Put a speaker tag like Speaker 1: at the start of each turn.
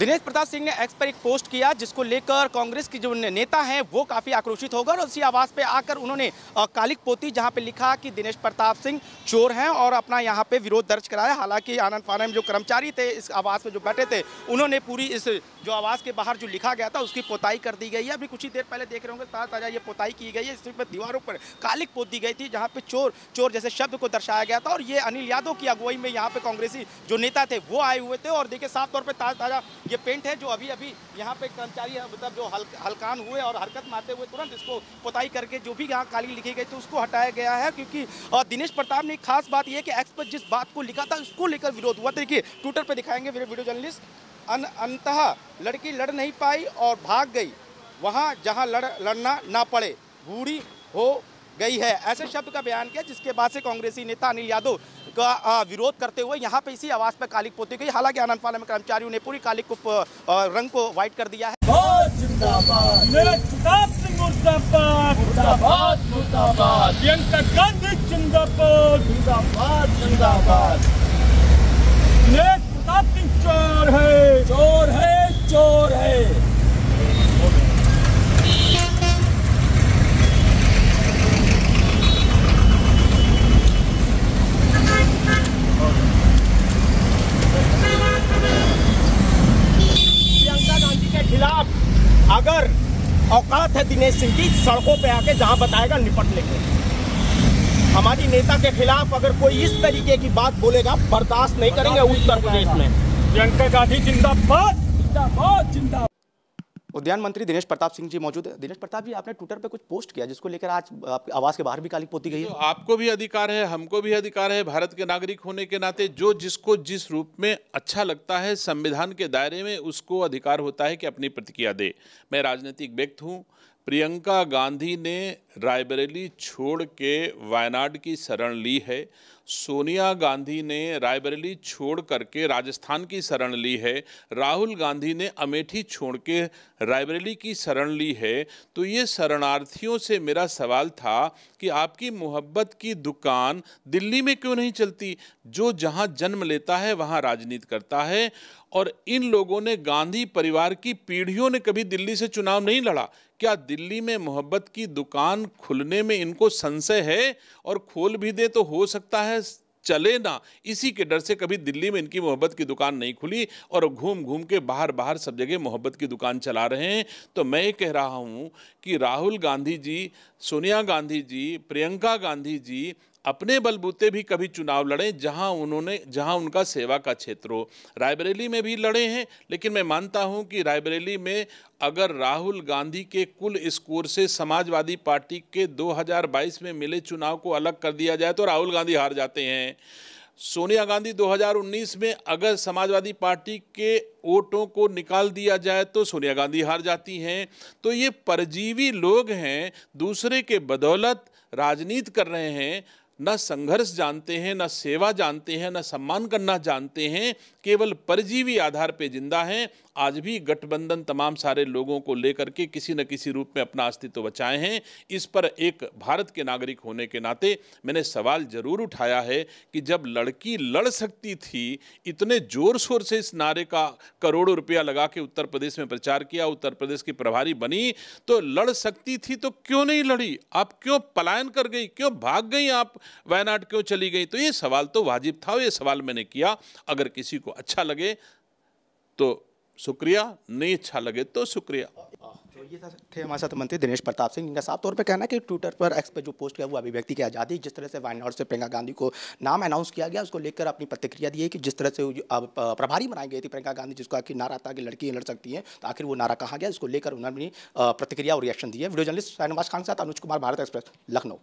Speaker 1: दिनेश प्रताप सिंह ने एक्स पर एक पोस्ट किया जिसको लेकर कांग्रेस की जो नेता हैं वो काफ़ी आक्रोशित हो गए और उसी आवास पे आकर उन्होंने कालिक पोती जहाँ पे लिखा कि दिनेश प्रताप सिंह चोर हैं और अपना यहाँ पे विरोध दर्ज कराया। हालाँकि आनंद फानंद में जो कर्मचारी थे, इस आवास में जो बैठे थे, उन्होंने पूरी इस जो आवास के बाहर जो लिखा गया था उसकी पोताई कर दी गई है। अभी कुछ ही देर पहले देख रहे होंगे ताज़ा ताज़ा ये पोताई की गई है। इस पर दीवारों पर कालिक पोत दी गई थी जहाँ पे चोर चोर जैसे शब्द को दर्शाया गया था और ये अनिल यादव की अगुवाई में यहाँ पे कांग्रेसी जो नेता थे वो आए हुए थे और देखिए साफ़ तौर पर ताज़ा ताज़ा ये पेंट है जो अभी अभी यहाँ पे कर्मचारी मतलब जो हल, हलकान हुए और हरकत मारते हुए तुरंत इसको पुताई करके जो भी यहाँ काली लिखी गई थी उसको हटाया गया है क्योंकि दिनेश प्रताप ने खास बात यह कि एक्स पर जिस बात को लिखा था उसको लेकर विरोध हुआ। देखिए ट्विटर पर दिखाएँगे मेरे वीडियो जर्नलिस्ट। अन अंतः लड़की लड़ नहीं पाई और भाग गई। वहाँ जहाँ लड़ लड़ना ना पड़े बूढ़ी हो गई है। ऐसे शब्द का बयान किया जिसके बाद से कांग्रेसी नेता अनिल यादव का विरोध करते हुए यहाँ पे इसी आवास पर कालिक पोती गई। हालाँकि आनंद पाला में कर्मचारियों ने पूरी कालिक को रंग को व्हाइट कर दिया है।
Speaker 2: जिंदाबाद जिंदाबाद जिंदाबाद प्रताप सिंह चोर है चोर है चोर है
Speaker 1: अगर औकात है दिनेश सिंह की सड़कों पे आके जहाँ बताएगा निपटने लेंगे हमारी नेता के खिलाफ अगर कोई इस तरीके की बात बोलेगा बर्दाश्त नहीं करेंगे उत्तर प्रदेश में।
Speaker 2: प्रियंका गांधी जिंदाबाद। जिंदाबाद जिंदाबाद।
Speaker 1: उद्यान मंत्री दिनेश प्रताप सिंह जी मौजूद है। दिनेश प्रताप जी, आपने ट्विटर पे कुछ पोस्ट किया जिसको लेकर आज आवास के बाहर भी काली पोती गई है?
Speaker 3: तो आपको भी अधिकार है, हमको भी अधिकार है, भारत के नागरिक होने के नाते जो जिसको जिस रूप में अच्छा लगता है, संविधान के दायरे में उसको अधिकार होता है कि अपनी प्रतिक्रिया दे। मैं राजनीतिक व्यक्ति हूँ। प्रियंका गांधी ने रायबरेली छोड़ के वायनाड की शरण ली है। सोनिया गांधी ने रायबरेली छोड़ करके राजस्थान की शरण ली है। राहुल गांधी ने अमेठी छोड़ के रायबरेली की शरण ली है। तो ये शरणार्थियों से मेरा सवाल था कि आपकी मोहब्बत की दुकान दिल्ली में क्यों नहीं चलती? जो जहाँ जन्म लेता है, वहाँ राजनीति करता है। और इन लोगों ने गांधी परिवार की पीढ़ियों ने कभी दिल्ली से चुनाव नहीं लड़ा। क्या दिल्ली में मोहब्बत की दुकान खुलने में इनको संशय है? और खोल भी दे तो हो सकता है चले ना। इसी के डर से कभी दिल्ली में इनकी मोहब्बत की दुकान नहीं खुली और घूम घूम के बाहर बाहर सब जगह मोहब्बत की दुकान चला रहे हैं। तो मैं ये कह रहा हूँ कि राहुल गांधी जी, सोनिया गांधी जी, प्रियंका गांधी जी अपने बलबूते भी कभी चुनाव लड़े, जहाँ उन्होंने, जहाँ उनका सेवा का क्षेत्र हो। रायबरेली में भी लड़े हैं, लेकिन मैं मानता हूँ कि रायबरेली में अगर राहुल गांधी के कुल स्कोर से समाजवादी पार्टी के 2022 में मिले चुनाव को अलग कर दिया जाए तो राहुल गांधी हार जाते हैं। सोनिया गांधी 2019 में अगर समाजवादी पार्टी के वोटों को निकाल दिया जाए तो सोनिया गांधी हार जाती हैं। तो ये परजीवी लोग हैं, दूसरे के बदौलत राजनीति कर रहे हैं। न संघर्ष जानते हैं, न सेवा जानते हैं, न सम्मान करना जानते हैं, केवल परजीवी आधार पे ज़िंदा हैं। आज भी गठबंधन तमाम सारे लोगों को लेकर के किसी न किसी रूप में अपना अस्तित्व बचाए हैं। इस पर एक भारत के नागरिक होने के नाते मैंने सवाल ज़रूर उठाया है कि जब लड़की लड़ सकती थी, इतने ज़ोर शोर से इस नारे का करोड़ों रुपया लगा के उत्तर प्रदेश में प्रचार किया, उत्तर प्रदेश की प्रभारी बनी तो लड़ सकती थी तो क्यों नहीं लड़ी? आप क्यों पलायन कर गई? क्यों भाग गई आप? वायनाड क्यों चली गई? तो ये सवाल तो वाजिब था ये सवाल मैंने किया। अगर किसी को अच्छा लगे तो शुक्रिया, नहीं अच्छा लगे तो शुक्रिया।
Speaker 1: तो ये थे हमारे साथ मंत्री दिनेश प्रताप सिंह। इनका साफ़ तौर पे कहना है कि ट्विटर पर एक्स पे जो पोस्ट किया वो अभिव्यक्ति की आज़ादी, जिस तरह से वायनाड से प्रियंका गांधी को नाम अनाउंस किया गया, उसको लेकर अपनी प्रतिक्रिया दी है कि जिस तरह से प्रभारी बनाई गई थी प्रियंका गांधी, जिसको आखिर नारा था कि लड़की लड़ सकती है तो आखिर वो नारा कहा गया? इसको लेकर उन्होंने प्रतिक्रिया और रिएक्शन दी है। वीडियो जर्नलिस्ट शाहनवाज खान के साथ अनुज कुमार, भारत एक्सप्रेस लखनऊ।